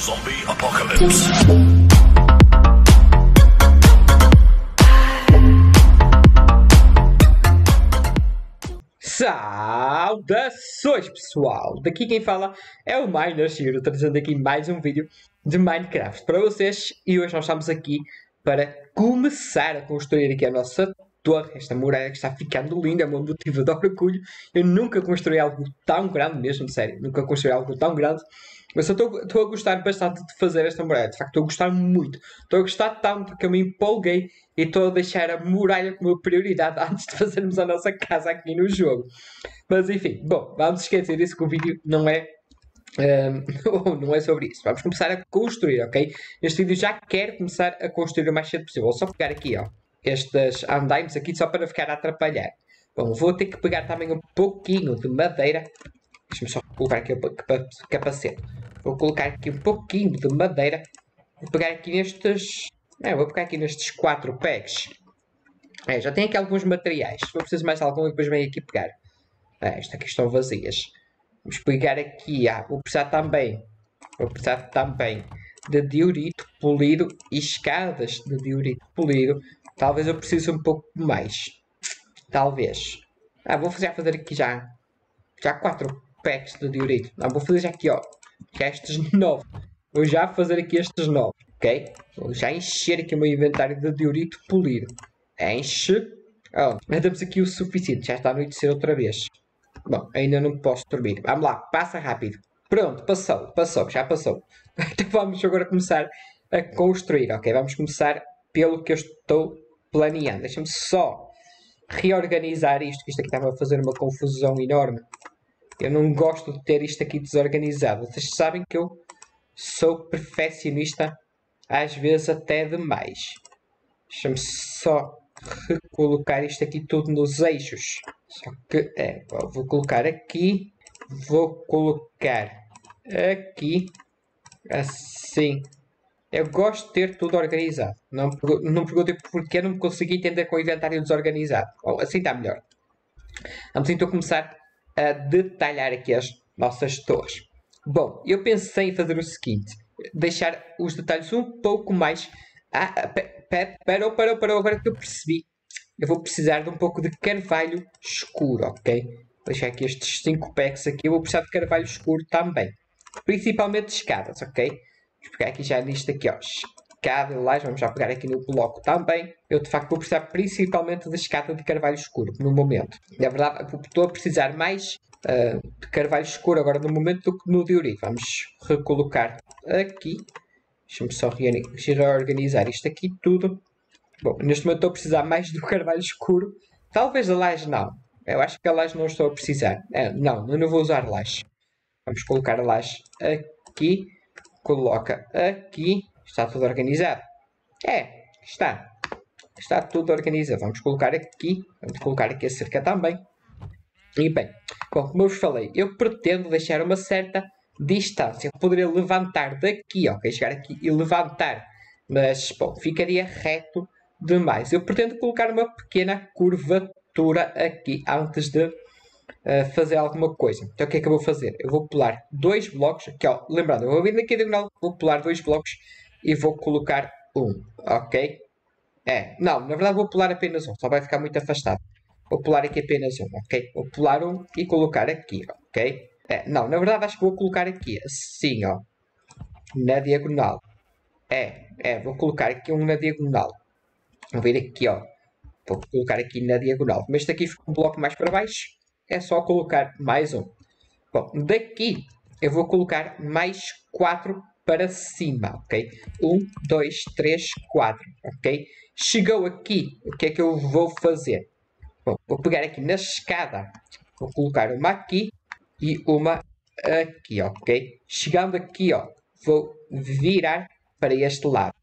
Zombie apocalypse. Saudações pessoal! Daqui quem fala é o Miner Shiro, trazendo aqui mais um vídeo de Minecraft para vocês e hoje nós estamos aqui para começar a construir aqui a nossa torre, esta muralha que está ficando linda, é um motivo de orgulho. Eu nunca construí algo tão grande, mesmo, sério, nunca construí algo tão grande. Mas eu estou a gostar bastante de fazer esta muralha, de facto estou a gostar muito. Estou a gostar tanto que eu me empolguei e estou a deixar a muralha como prioridade antes de fazermos a nossa casa aqui no jogo. Mas enfim, bom, vamos esquecer isso que o vídeo não é um, não é sobre isso. Vamos começar a construir, ok? Este vídeo já quero começar a construir o mais cedo possível. Vou só pegar aqui, ó, estes andaimes aqui só para ficar a atrapalhar. Bom, vou ter que pegar também um pouquinho de madeira. Deixa-me só colocar aqui o capacete. Vou colocar aqui um pouquinho de madeira. Vou pegar aqui nestes... É, vou pegar aqui nestes quatro pegs. É, já tenho aqui alguns materiais. Se for preciso mais algum, depois venho aqui pegar. É, estas aqui estão vazias. Vamos pegar aqui. Ah, vou precisar também. Vou precisar também de diorito polido e escadas de diorito polido. Talvez eu precise um pouco mais. Talvez. Ah, vou já fazer aqui já. Já quatro packs de diorito. Não, vou fazer já aqui, ó. Estes nove. Vou já fazer aqui estes nove. Ok? Vou já encher aqui o meu inventário de diorito polido. Enche. Oh, temos aqui o suficiente. Já está a anoitecer outra vez. Bom, ainda não posso dormir. Vamos lá, passa rápido. Pronto, passou, passou, já passou. Então vamos agora começar a construir, ok? Vamos começar pelo que eu estou planeando. Deixa-me só reorganizar isto, que isto aqui estava a fazer uma confusão enorme. Eu não gosto de ter isto aqui desorganizado. Vocês sabem que eu sou perfeccionista, às vezes até demais. Deixa-me só recolocar isto aqui tudo nos eixos. Só que é, vou colocar aqui, vou colocar aqui, assim. Eu gosto de ter tudo organizado. Não, não perguntem porque não me consegui entender com o inventário desorganizado. Assim está melhor. Vamos então começar a detalhar aqui as nossas torres. Bom, eu pensei em fazer o seguinte. Deixar os detalhes um pouco mais... Ah, parou, parou, parou. Agora que eu percebi. Eu vou precisar de um pouco de carvalho escuro, ok? Vou deixar aqui estes 5 packs aqui. Eu vou precisar de carvalho escuro também. Principalmente de escadas, ok? Vamos pegar aqui já nisto aqui, ó. De laje. Vamos já pegar aqui no bloco também. Eu, de facto, vou precisar principalmente de escada de carvalho escuro, no momento. Na verdade, estou a precisar mais uh, de carvalho escuro agora no momento do que no diorito. Vamos recolocar aqui. Deixa-me só reorganizar isto aqui tudo. Bom, neste momento estou a precisar mais do carvalho escuro. Talvez a laje não. Eu acho que a laje não estou a precisar. É, não, eu não vou usar laje. Vamos colocar a laje aqui. Coloca aqui. Está tudo organizado. É, está. Está tudo organizado. Vamos colocar aqui. Vamos colocar aqui a cerca também. E bem, como eu vos falei, eu pretendo deixar uma certa distância. Eu poderia levantar daqui, ok? Chegar aqui e levantar. Mas, bom, ficaria reto demais. Eu pretendo colocar uma pequena curvatura aqui antes de uh, fazer alguma coisa. Então o que é que eu vou fazer? Eu vou pular dois blocos. Aqui, ó, lembrando, eu vou vir aqui a diagonal, vou pular dois blocos e vou colocar um, ok? É, não, na verdade vou pular apenas um, só vai ficar muito afastado. Vou pular aqui apenas um, ok? Vou pular um e colocar aqui, ok? É, não, na verdade acho que vou colocar aqui, assim, ó. Na diagonal. É, é, vou colocar aqui um na diagonal. Vou vir aqui, ó. Vou colocar aqui na diagonal. Mas este aqui fica um bloco mais para baixo. É só colocar mais um. Bom, daqui eu vou colocar mais quatro para cima, ok? Um, dois, três, quatro, ok? Chegou aqui, o que é que eu vou fazer? Bom, vou pegar aqui na escada, vou colocar uma aqui e uma aqui, ok? Chegando aqui, ó, vou virar para este lado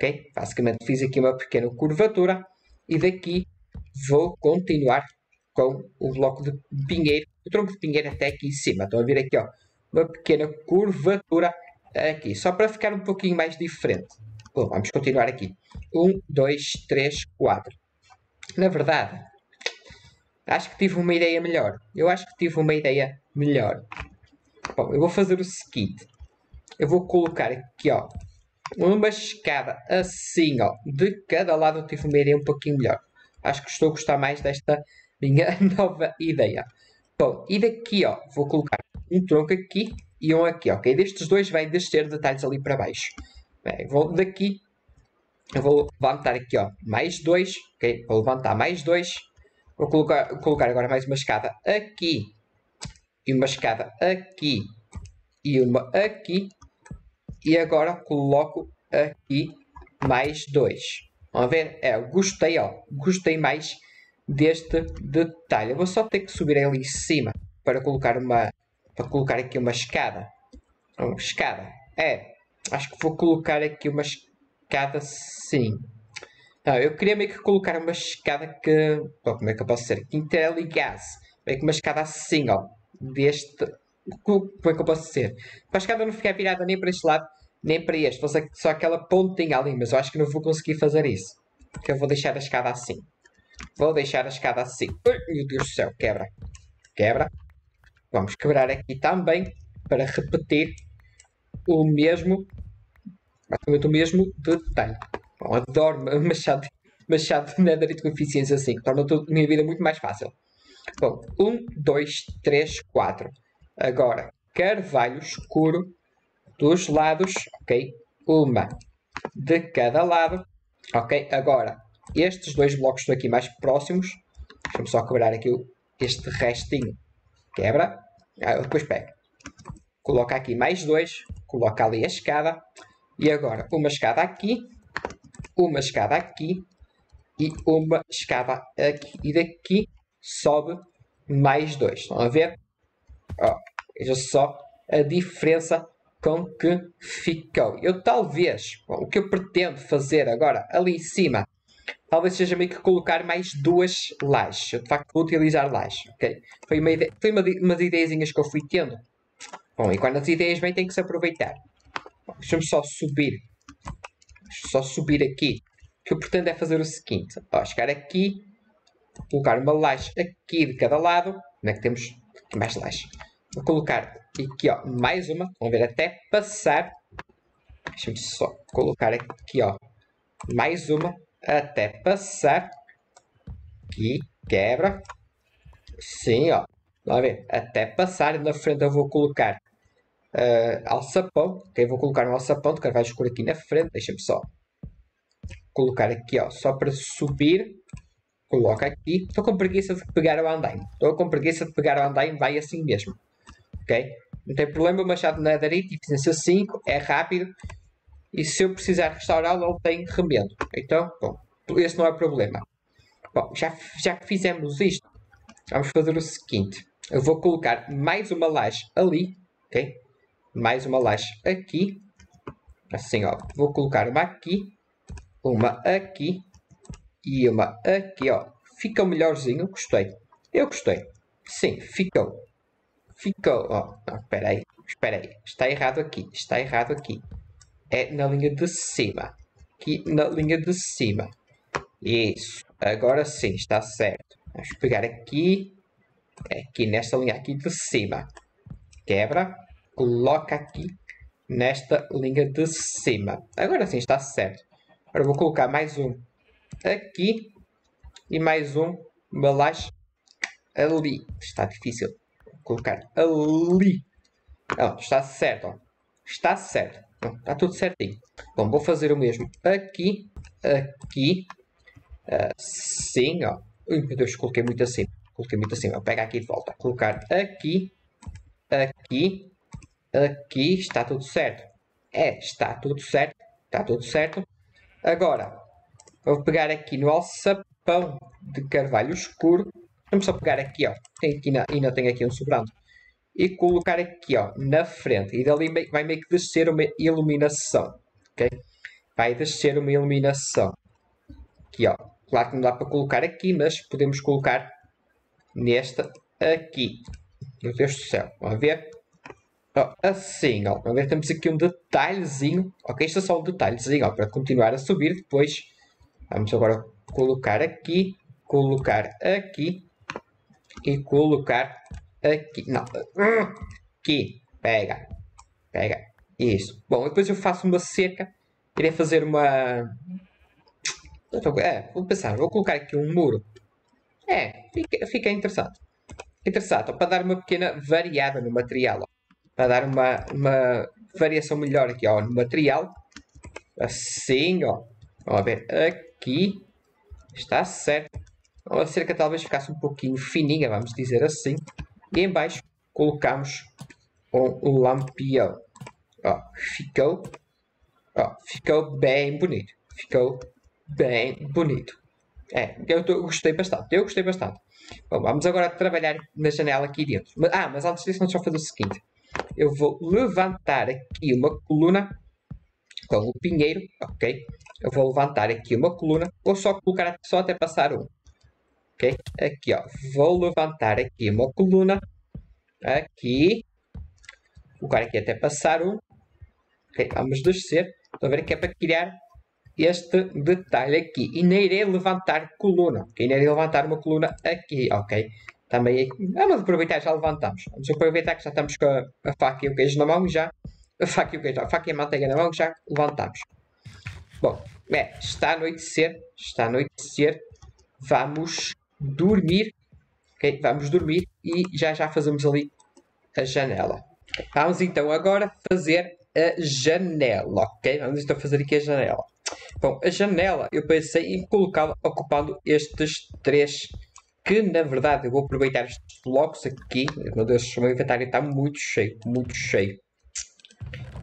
ok? Basicamente fiz aqui uma pequena curvatura e daqui vou continuar com o bloco de pinheiro, o tronco de pinheiro até aqui em cima. Estão a ver aqui, ó, uma pequena curvatura aqui, só para ficar um pouquinho mais diferente. Bom, vamos continuar aqui. 1, 2, 3, 4. Na verdade, acho que tive uma ideia melhor. Eu acho que tive uma ideia melhor. Bom, eu vou fazer o seguinte. eu vou colocar aqui, ó, uma escada assim, ó, de cada lado eu tive uma ideia um pouquinho melhor. Acho que estou a gostar mais desta minha nova ideia. Bom, e daqui, ó, vou colocar um tronco aqui e um aqui, ok? Destes dois vai descer detalhes ali para baixo. Bem, vou daqui, eu vou levantar aqui, ó, mais dois, ok? Vou levantar mais dois. Vou colocar, colocar agora mais uma escada aqui e uma escada aqui e uma aqui e agora coloco aqui mais dois. Vamos ver? É, gostei, ó. Gostei mais deste detalhe. Eu vou só ter que subir ali em cima para colocar uma para colocar aqui uma escada. Uma escada. É, acho que vou colocar aqui uma escada sim. Não, eu queria meio que colocar uma escada que... como é que eu posso dizer? Que interligasse. Meio que uma escada assim, ó. Deste como é que eu posso dizer? Para a escada não ficar virada nem para este lado, nem para este. Fosse só aquela pontinha ali, mas eu acho que não vou conseguir fazer isso. Porque eu vou deixar a escada assim. Vou deixar a escada assim. Ai, meu Deus do céu, quebra. Quebra. Vamos quebrar aqui também para repetir o mesmo, basicamente o mesmo detalhe. Bom, adoro machado, machado de netherite com eficiência assim, que torna a minha vida muito mais fácil. Bom, 1, 2, 3, 4. Agora, carvalho escuro dos lados, ok? Uma de cada lado, ok? Agora, estes dois blocos estão aqui mais próximos. Deixa-me só quebrar aqui este restinho. Quebra. Ah, depois pega. Coloca aqui mais dois. Coloca ali a escada. E agora, uma escada aqui. Uma escada aqui. E uma escada aqui. E daqui sobe mais dois. Estão a ver? Ó, Veja só a diferença com que ficou. Eu talvez, bom, o que eu pretendo fazer agora ali em cima, talvez seja meio que colocar mais duas lajes. Eu de facto vou utilizar lajes, ok? Foi uma, ideia, foi uma, umas ideiazinhas que eu fui tendo. Bom, e quando as ideias vêm tem que se aproveitar. Deixa-me só subir. Deixa só subir aqui. O que eu pretendo é fazer o seguinte. Ó, chegar aqui, colocar uma laje aqui de cada lado. Onde é que temos mais lajes? Vou colocar aqui, ó, mais uma. Vamos ver até passar. Deixa eu só colocar aqui, ó, mais uma até passar. Aqui, quebra. Sim, ó. Vamos ver, até passar. Na frente eu vou colocar uh, alçapão. Ok, vou colocar um alçapão de carvalho escuro aqui na frente. Deixa-me só colocar aqui, ó, só para subir. Coloca aqui. Estou com preguiça de pegar o andaime. Estou com preguiça de pegar o andaime. Vai assim mesmo ok? Não tem problema, o machado netherite, eficiência 5, é rápido. E se eu precisar restaurá-lo, ele tem remendo. Então, bom, esse não é problema. Bom, já, já que fizemos isto, vamos fazer o seguinte. Eu vou colocar mais uma laje ali, ok? Mais uma laje aqui. Assim, ó. Vou colocar uma aqui, uma aqui e uma aqui, ó. Fica melhorzinho, gostei. Eu gostei. Sim, ficou. Ficou. Oh, espera aí. Espera aí. Está errado aqui. Está errado aqui. É na linha de cima. Aqui na linha de cima. Isso. Agora sim, está certo. Vamos pegar aqui. Aqui nesta linha aqui de cima. Quebra. Coloca aqui nesta linha de cima. Agora sim está certo. Agora vou colocar mais um aqui. E mais um balage ali. Está difícil colocar ali. Não, está certo. Ó. Está certo. Não, está tudo certinho. Bom, vou fazer o mesmo aqui, aqui, assim, ó. Ui, meu Deus, coloquei muito acima. Coloquei muito acima. Pega aqui de volta. Colocar aqui, aqui, aqui. Está tudo certo. É, está tudo certo. Está tudo certo. Agora, vou pegar aqui no alçapão de carvalho escuro Vamos só pegar aqui, ó. Tem aqui ainda tem aqui um sobrando. E colocar aqui, ó, na frente. E dali vai meio que descer uma iluminação. Ok? Vai descer uma iluminação. Aqui, ó. Claro que não dá para colocar aqui, mas podemos colocar nesta aqui. Meu Deus do céu. Vamos ver? Ó, assim, ó. Vamos ver, temos aqui um detalhezinho. Ok, isto é só um detalhezinho, ó. Para continuar a subir depois. Vamos agora colocar aqui. Colocar aqui e colocar aqui. Não, aqui. Pega. Pega. Isso. Bom, depois eu faço uma cerca. Irei fazer uma... É, vou pensar. Vou colocar aqui um muro. É, fica, fica interessante. Para dar uma pequena variada no material. Ó. Para dar uma, uma variação melhor aqui ó, no material. Assim, ó. Vamos ver. Aqui. Está certo. A cerca talvez ficasse um pouquinho fininha, vamos dizer assim. E em baixo colocamos um lampião. Ó, ficou, ó, ficou bem bonito. Ficou bem bonito. É, eu tô, gostei bastante. Eu gostei bastante. Bom, vamos agora trabalhar na janela aqui dentro. Ah, mas antes disso, vamos só fazer o seguinte. Eu vou levantar aqui uma coluna com o pinheiro, ok? Eu vou levantar aqui uma coluna. Vou só colocar só até passar um. Ok? Aqui, ó. Vou levantar aqui uma coluna. Aqui. Colocar aqui até passar um. Ok? Vamos descer. Estão a ver que é para criar este detalhe aqui. E nem irei levantar coluna. Ok? Nem irei levantar uma coluna aqui. Ok? Também Vamos aproveitar, já levantamos. Vamos aproveitar que já estamos com a, a faca e o queijo na mão já. A faca e o queijo, a faca e a manteiga na mão já levantamos. Bom, é, está a anoitecer. Está a anoitecer. Vamos dormir. Ok? Vamos dormir e já já fazemos ali a janela. Vamos então agora fazer a janela, ok? Vamos então fazer aqui a janela. Bom, a janela eu pensei em colocá-la ocupando estes três que na verdade eu vou aproveitar estes blocos aqui. Meu Deus, o meu inventário está muito cheio, muito cheio.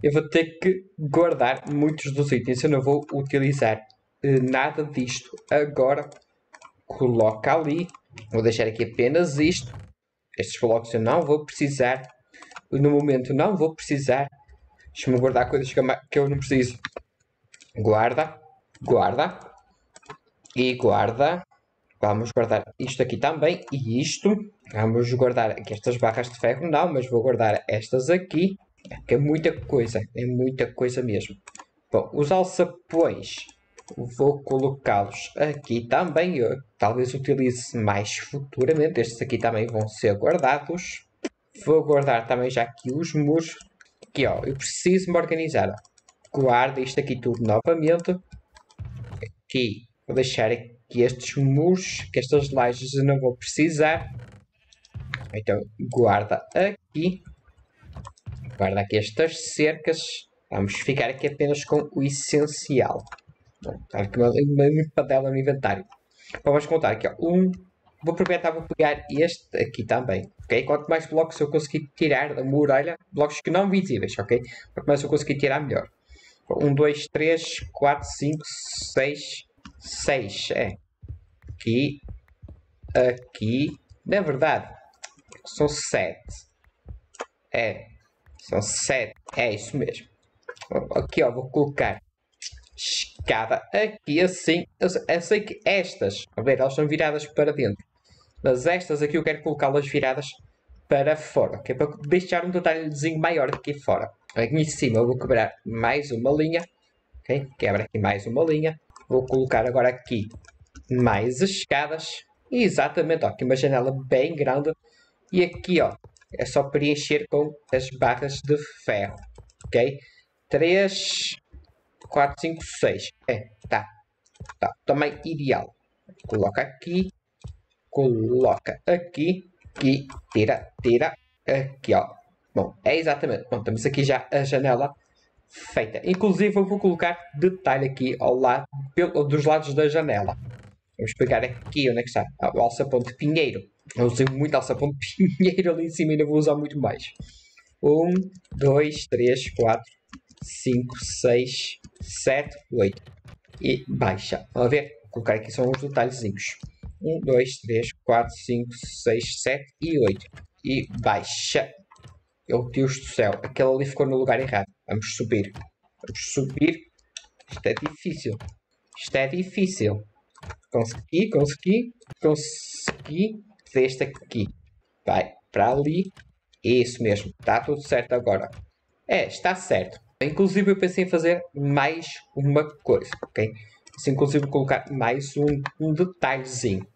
Eu vou ter que guardar muitos dos itens. Eu não vou utilizar eh, nada disto agora. Coloca ali. Vou deixar aqui apenas isto. Estes blocos eu não vou precisar. No momento não vou precisar. Deixa-me guardar coisas que eu não preciso. Guarda. Guarda. E guarda. Vamos guardar isto aqui também e isto. Vamos guardar aqui estas barras de ferro, não, mas vou guardar estas aqui. Que é muita coisa, é muita coisa mesmo. Bom, os alçapões, vou colocá-los aqui também. Eu talvez utilize mais futuramente. Estes aqui também vão ser guardados. Vou guardar também já aqui os muros. Aqui, ó, eu preciso me organizar. Guarda isto aqui tudo novamente. Aqui, vou deixar aqui estes muros, que estas lajes eu não vou precisar. Então guarda aqui. Guarda aqui estas cercas. Vamos ficar aqui apenas com o essencial. Está aqui uma, limpadela no inventário. vamos contar aqui. Ó. Um, vou aproveitar, vou pegar este aqui também. Ok? Quanto mais blocos eu conseguir tirar da muralha, blocos que não visíveis, ok? Quanto mais eu conseguir tirar, melhor. 1, 2, 3, 4, 5, 6, 6, é. Aqui, aqui, na verdade, são 7. É, são 7, é isso mesmo. Aqui, ó, vou colocar escada aqui assim. Eu, eu sei que estas, a ver, elas são viradas para dentro. Mas estas aqui eu quero colocá-las viradas para fora, que é para deixar um detalhezinho maior aqui fora. Aqui em cima eu vou quebrar mais uma linha, ok? Quebra aqui mais uma linha. Vou colocar agora aqui mais escadas. E exatamente, ó, aqui uma janela bem grande. E aqui, ó, é só preencher com as barras de ferro. Ok? 3, 4, 5, 6. É, tá. Tá, tamanho ideal. Coloca aqui. Coloca aqui. E tira, tira. Aqui, ó. Bom, é exatamente. Bom, temos aqui já a janela feita. Inclusive, eu vou colocar detalhe aqui ao lado, pelo, dos lados da janela. Vamos pegar aqui, onde é que está? Ah, o alçapão de pinheiro. Eu usei muito alçapão de pinheiro ali em cima e ainda vou usar muito mais. 1, 2, 3, 4, 5, 6, 7, 8. E baixa. Vamos ver? Vou colocar aqui só uns detalhezinhos. 1, 2, 3, 4, 5, 6, 7 e 8. E baixa. Meu Deus do céu, aquele ali ficou no lugar errado. Vamos subir. Vamos subir. Isto é difícil. Isto é difícil. Consegui, consegui, consegui. Este aqui vai para ali. Isso mesmo, está tudo certo agora. É, está certo. Inclusive eu pensei em fazer mais uma coisa, ok? Se inclusive colocar mais um, um detalhezinho.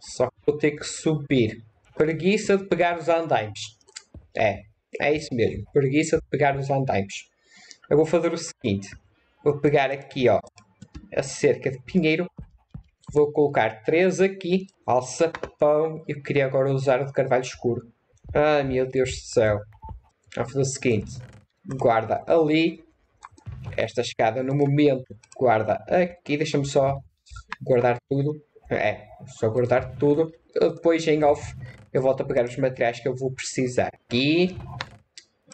Só que vou ter que subir. Preguiça de pegar os andaimes. É, é isso mesmo. Preguiça de pegar os andaimes. eu vou fazer o seguinte. Vou pegar aqui, ó, a cerca de pinheiro. Vou colocar três aqui. Alçapão. Eu queria agora usar o de carvalho escuro. Ai, meu Deus do céu. Vamos fazer o seguinte. Guarda ali. Esta escada no momento guarda aqui. Deixa-me só guardar tudo. É, só guardar tudo. Depois em off eu volto a pegar os materiais que eu vou precisar. Aqui.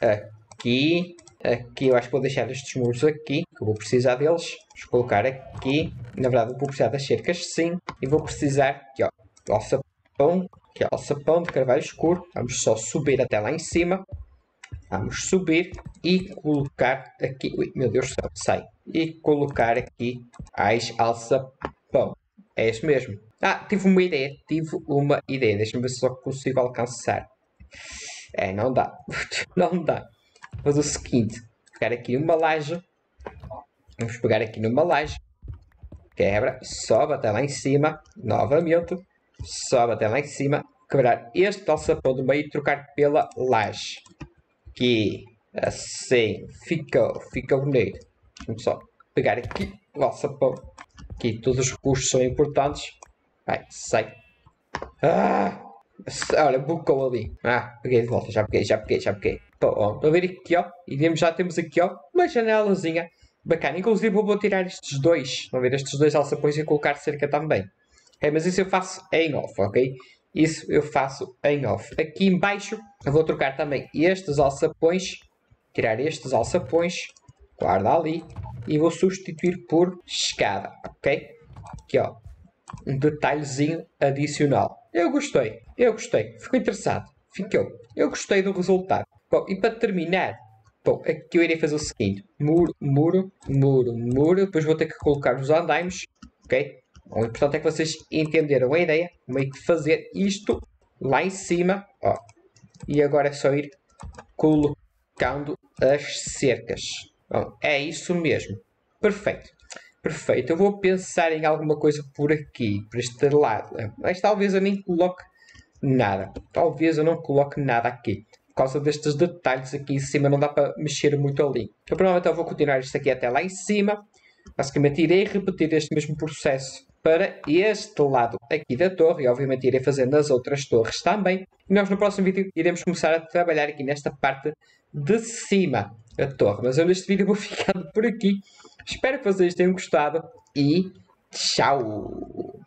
Aqui. Aqui eu acho que vou deixar estes muros aqui, que eu vou precisar deles. Vou colocar aqui. Na verdade vou precisar das cercas sim. E vou precisar aqui ó, do alçapão. Aqui ó, alçapão de carvalho escuro. Vamos só subir até lá em cima. Vamos subir e colocar aqui. Ui, meu Deus do céu, sai. E colocar aqui as alçapão. É isso mesmo. Ah, tive uma ideia. Tive uma ideia. Deixa-me ver se só consigo alcançar. É, não dá. não dá. Mas o seguinte. Pegar aqui uma laje. Vamos pegar aqui numa laje. Quebra. Sobe até lá em cima. Novamente. Sobe até lá em cima. Quebrar este alçapão do meio e trocar pela laje. Aqui. Assim. Ficou. Fica bonito. Vamos só pegar aqui o alçapão. Aqui todos os recursos são importantes. Vai, sai. Ah! Olha, bucou ali. Ah, peguei de volta, já peguei, já peguei, já peguei. Estão a ver aqui, ó. E vemos, já temos aqui, ó, uma janelazinha bacana. Inclusive, eu vou tirar estes dois. A ver estes dois alçapões e colocar cerca também. É, mas isso eu faço em off, ok? Isso eu faço em off. Aqui embaixo eu vou trocar também estes alçapões. Tirar estes alçapões. Guarda ali e vou substituir por escada, ok? Aqui ó, um detalhezinho adicional. Eu gostei, eu gostei, ficou interessado, ficou. Eu gostei do resultado. Bom, e para terminar, bom, aqui eu irei fazer o seguinte: muro, muro, muro, muro. Depois vou ter que colocar os andaimes, ok? O importante é que vocês entenderam a ideia, como é que fazer isto lá em cima, ó. E agora é só ir colocando as cercas. Bom, é isso mesmo. Perfeito. Perfeito. Eu vou pensar em alguma coisa por aqui, por este lado. Mas talvez eu nem coloque nada. Talvez eu não coloque nada aqui. Por causa destes detalhes aqui em cima, não dá para mexer muito ali. Eu provavelmente eu vou continuar isto aqui até lá em cima. Basicamente irei repetir este mesmo processo para este lado aqui da torre e obviamente irei fazer nas outras torres também. E nós no próximo vídeo iremos começar a trabalhar aqui nesta parte de cima da torre. Mas eu neste vídeo vou ficando por aqui. Espero que vocês tenham gostado e tchau!